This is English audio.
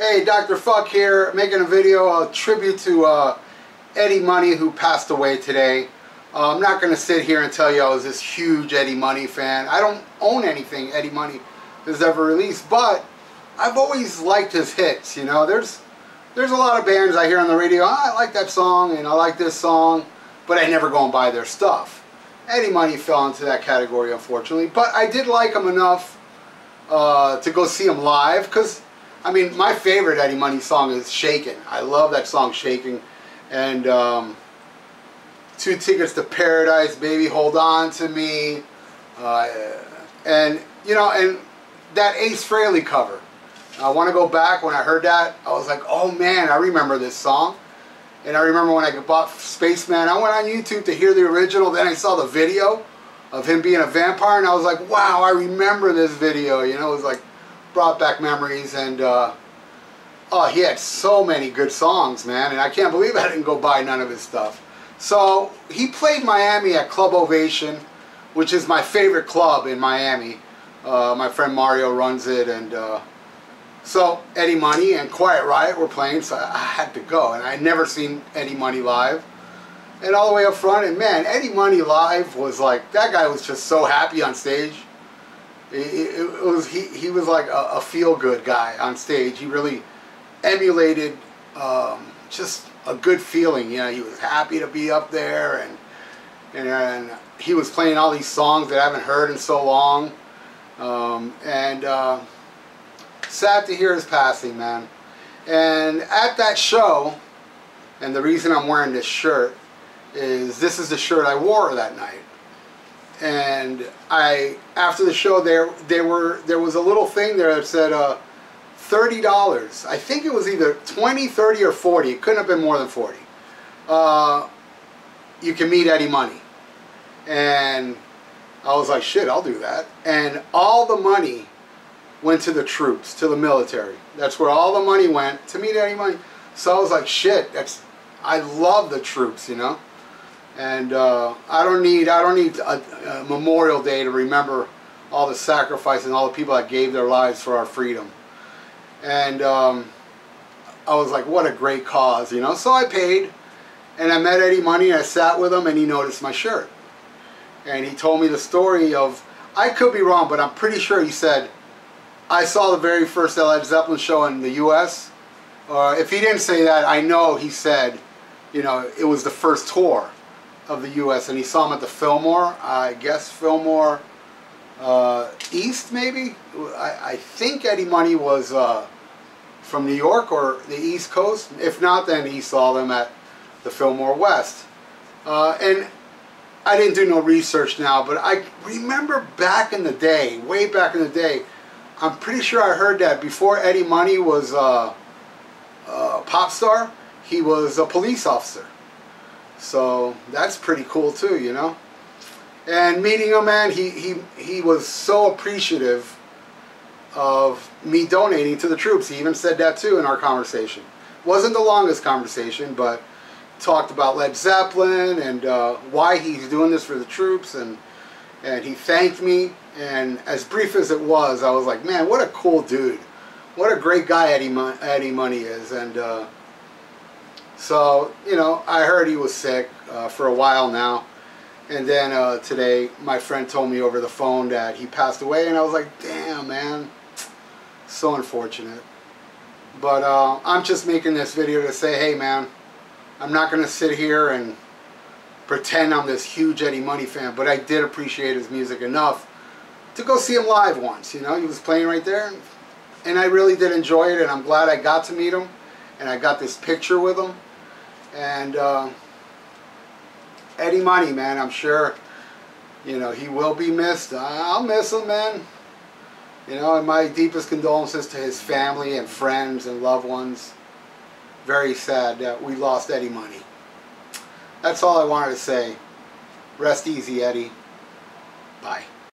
Hey, Dr. Fukk here, making a video, a tribute to uh, Eddie Money who passed away today. Uh, I'm not going to sit here and tell you I was this huge Eddie Money fan. I don't own anything Eddie Money has ever released, but I've always liked his hits, you know. There's there's a lot of bands I hear on the radio, oh, I like that song and I like this song, but I never go and buy their stuff. Eddie Money fell into that category, unfortunately, but I did like him enough uh, to go see him live, because, I mean, my favorite Eddie Money song is Shakin'. I love that song, Shaking. and um, Two Tickets to Paradise, Baby, Hold On to Me, uh, and, you know, and that Ace Frehley cover. I want to go back when I heard that. I was like, oh man, I remember this song. And I remember when I bought Spaceman, I went on YouTube to hear the original. Then I saw the video of him being a vampire, and I was like, wow, I remember this video. You know, it was like brought back memories. And uh, oh, he had so many good songs, man. And I can't believe I didn't go buy none of his stuff. So he played Miami at Club Ovation, which is my favorite club in Miami. Uh, my friend Mario runs it, and uh, so Eddie Money and Quiet Riot were playing, so I had to go. And I had never seen Eddie Money live. And all the way up front, and man, Eddie Money live was like, that guy was just so happy on stage. It, it was he, he was like a, a feel-good guy on stage. He really emulated um, just a good feeling. You know, he was happy to be up there, and, and, and he was playing all these songs that I haven't heard in so long. Um, and... Uh, sad to hear his passing, man. And at that show, and the reason I'm wearing this shirt is this is the shirt I wore that night. And I, after the show, there there were there was a little thing there that said uh, thirty dollars. I think it was either 20, 30, or forty. It couldn't have been more than forty. Uh, you can meet Eddie Money, and I was like, shit, I'll do that. And all the money went to the troops, to the military. That's where all the money went, to meet Eddie Money. So I was like, shit, that's, I love the troops, you know? And uh, I don't need, I don't need a, a, Memorial Day to remember all the sacrifice and all the people that gave their lives for our freedom. And um, I was like, what a great cause, you know? So I paid, and I met Eddie Money, and I sat with him, and he noticed my shirt. And he told me the story of, I could be wrong, but I'm pretty sure he said, I saw the very first Led Zeppelin show in the U.S. Uh, if he didn't say that, I know he said, you know, it was the first tour of the U.S. and he saw him at the Fillmore. I guess Fillmore uh, East, maybe. I, I, think Eddie Money was uh, from New York or the East Coast. If not, then he saw them at the Fillmore West. Uh, and I didn't do no research now, but I remember back in the day, way back in the day, I'm pretty sure I heard that before Eddie Money was a, a pop star, he was a police officer. So that's pretty cool too, you know. And meeting him, man, he, he, he was so appreciative of me donating to the troops. He even said that too in our conversation. Wasn't the longest conversation, but talked about Led Zeppelin and uh, why he's doing this for the troops and and he thanked me and as brief as it was I was like man what a cool dude what a great guy Eddie, Mon Eddie Money is and uh, so you know I heard he was sick uh, for a while now and then uh, today my friend told me over the phone that he passed away and I was like damn man so unfortunate but uh, I'm just making this video to say hey man I'm not gonna sit here and pretend I'm this huge Eddie Money fan, but I did appreciate his music enough to go see him live once. You know, he was playing right there, and I really did enjoy it, and I'm glad I got to meet him, and I got this picture with him. And uh, Eddie Money, man, I'm sure, you know, he will be missed. I'll miss him, man. You know, and my deepest condolences to his family and friends and loved ones. Very sad that we lost Eddie Money. That's all I wanted to say. Rest easy, Eddie. Bye.